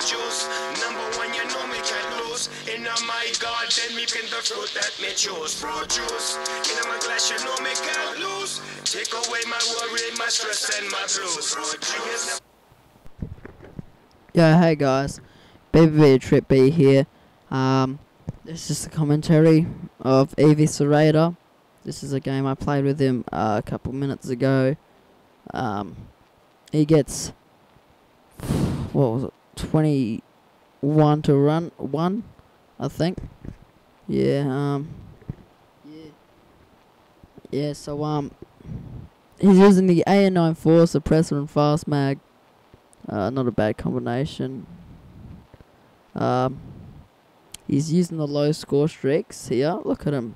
juice. Number one, you know me can't lose. In my garden, me pin the fruit that me choose. Fruit juice. In my glass, you know me can't lose. Take away my worry, my stress, and my blues. Fruit juice. Yeah, hey guys, BBB Trip B here. Um, this is a commentary of Eviscerator. This is a game I played with him uh, a couple minutes ago. Um, he gets what was it, twenty one to run one, I think. Yeah. Um. Yeah. Yeah. So um, he's using the AN94 suppressor and fast mag. Uh, not a bad combination. Um, he's using the low score streaks here. Look at him.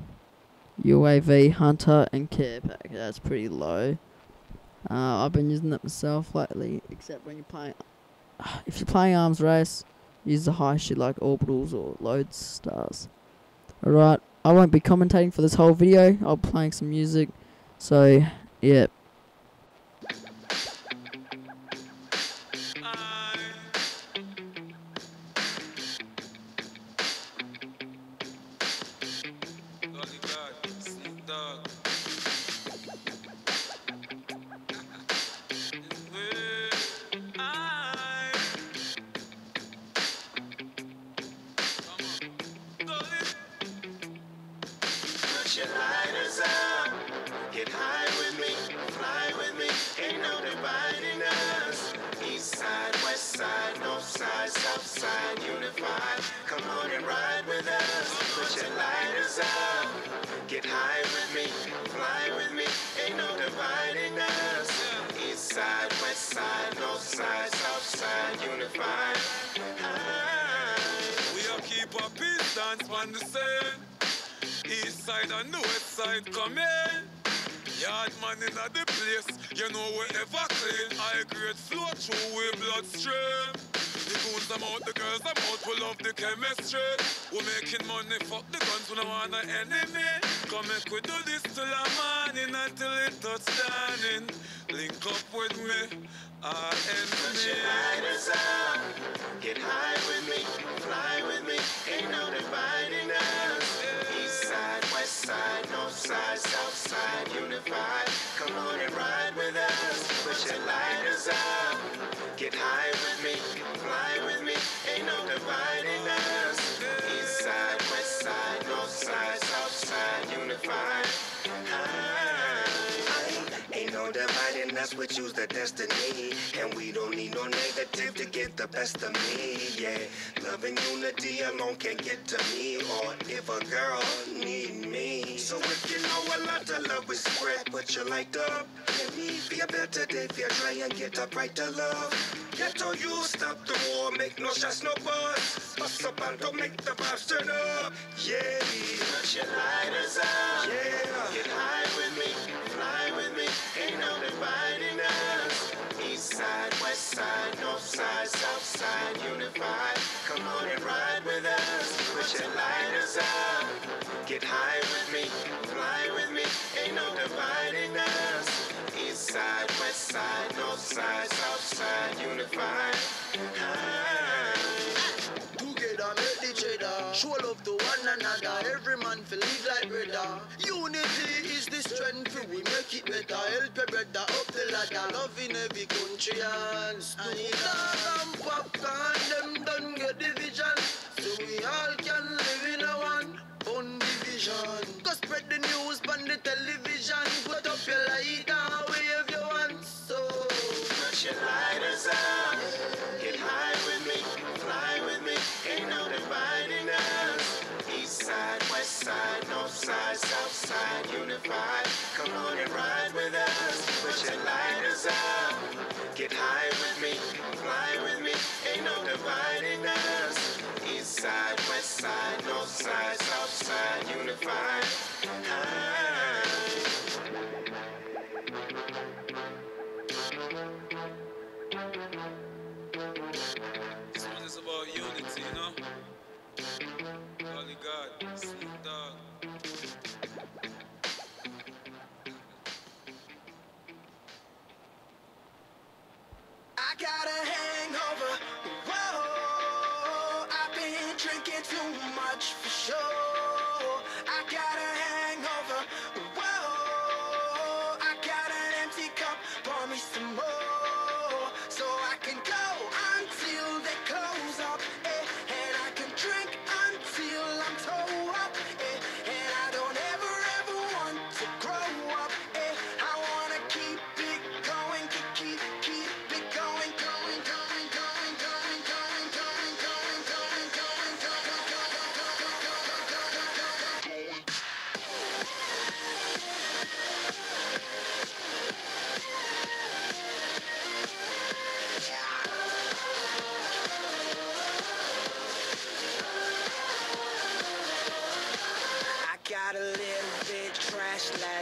UAV, Hunter, and Care Pack. That's pretty low. Uh, I've been using that myself lately, except when you're playing. If you're playing Arms Race, use the high shit like Orbitals or Lodestars. Alright, I won't be commentating for this whole video. I'll be playing some music. So, yeah. Put your lighters up, get high with me, fly with me, ain't no dividing us. East side, west side, north side, south side, unified. Come on and ride with us. Put your lighters up, get high with me, fly with me, ain't no dividing us. East side, west side, north side, south side, unified. High. We are keep a peace dance on the same. East side and the west side come in. Yard man in the place, you know we ever clean. High grade flow through we bloodstream. The goons them out, the girls them out, we love the chemistry. We're making money, fuck the guns, we don't want an enemy. Come make we do this till the morning until it touch in. Link up with me, our Put your get high with me, fly with me, ain't no dividing south side, unified. Come on and ride with us. Put your lighters up, dividing what choose the destiny. And we don't need no negative to get the best of me, yeah. Love and unity alone can't get to me. Or if a girl need me. So if you know a lot of love is spread, put you light up. Let me be a better day if you try and get a brighter love. Get all you stop the war, make no shots, no buzz. Bust up and don't make the vibes turn up. Yeah. Put your lighters up. Yeah. Get Ain't no dividing us. East side, west side, north side, south side, unified. Come on and ride with us. Put your lighters up. Get high with me, fly with me. Ain't no dividing us. East side, west side, north side, south side, unified. Show love to one another. Every man feel live like brother. Unity is the strength we make it better. Help your brother up the ladder. Love in every country and Stone and popcorn Them done get division unified.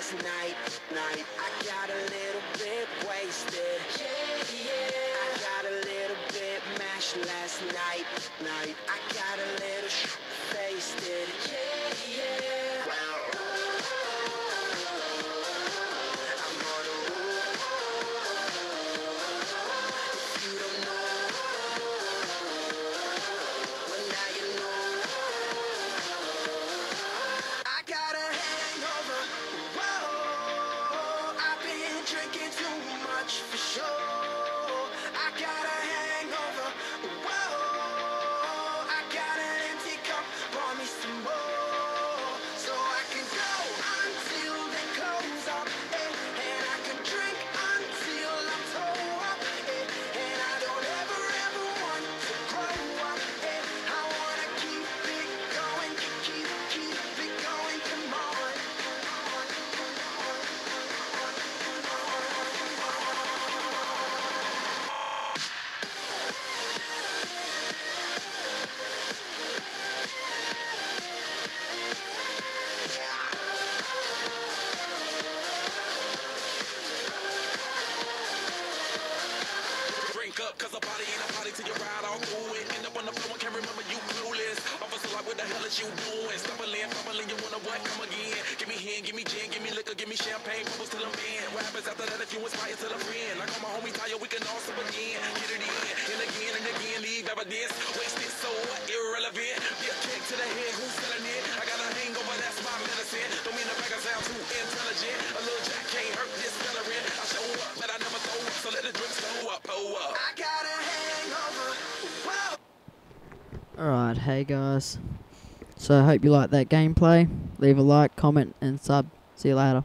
last night, night. I got a little bit wasted. Yeah, yeah. I got a little bit mashed last night, night. I got what the hell is you doing? Stumbling, fumbling, you wanna what? Come again. Give me hand, give me gin, give me liquor, give me champagne, bubbles till I'm in. What happens after that if you inspire to the friend? Like all my homies tired, we can all sip again. Get it in, and again and again, leave evidence. Wasted, so what? Irrelevant. Be a kick to the head, who's selling it? I got a hangover, that's my medicine. Don't mean to back I sound too intelligent. A little jack can't hurt this celery. I show up, but I never throw up, so let the drinks go up, oh up. I got a hangover. Alright, hey guys. So I hope you like that gameplay. Leave a like, comment, and sub. See you later.